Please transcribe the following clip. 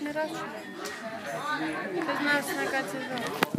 Не раз. Без нас на Катя